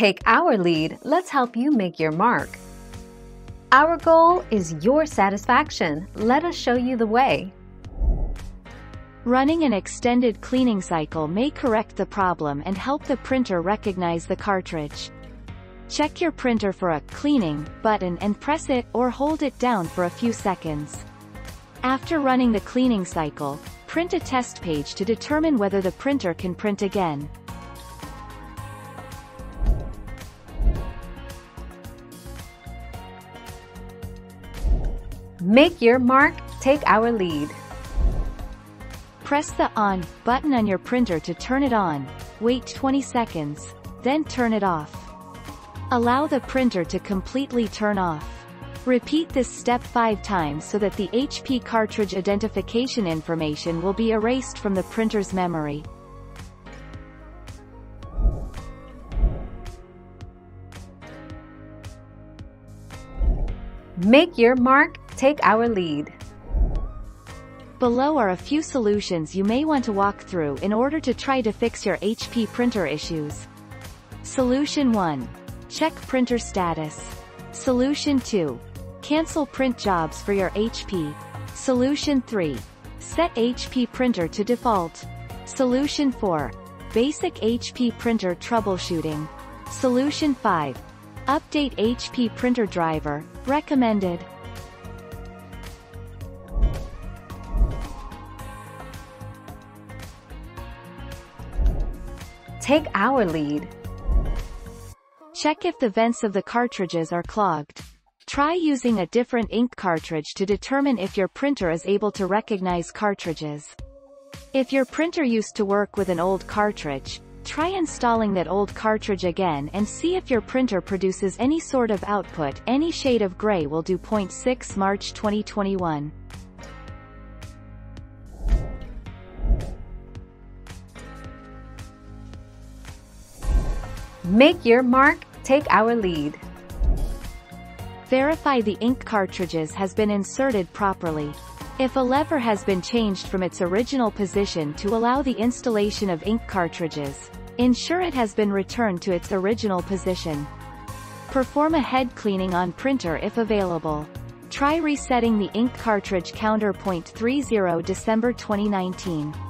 Take our lead, let's help you make your mark. Our goal is your satisfaction. Let us show you the way. Running an extended cleaning cycle may correct the problem and help the printer recognize the cartridge. Check your printer for a cleaning button and press it or hold it down for a few seconds. After running the cleaning cycle, print a test page to determine whether the printer can print again. Make your mark, take our lead. Press the On button on your printer to turn it on, wait 20 seconds, then turn it off. Allow the printer to completely turn off. Repeat this step 5 times so that the HP cartridge identification information will be erased from the printer's memory. Make your mark, take our lead. Below are a few solutions you may want to walk through in order to try to fix your HP printer issues. Solution 1. Check printer status. Solution 2. Cancel print jobs for your HP. Solution 3. Set HP printer to default. Solution 4. Basic HP printer troubleshooting. Solution 5. Update HP printer driver, recommended. Take our lead. Check if the vents of the cartridges are clogged. Try using a different ink cartridge to determine if your printer is able to recognize cartridges. If your printer used to work with an old cartridge, try installing that old cartridge again and see if your printer produces any sort of output any shade of gray will do. 6 March 2021 Make your mark, take our lead. Verify the ink cartridges has been inserted properly. If a lever has been changed from its original position to allow the installation of ink cartridges, ensure it has been returned to its original position. Perform a head cleaning on printer if available. Try resetting the ink cartridge counter. 30 December 2019.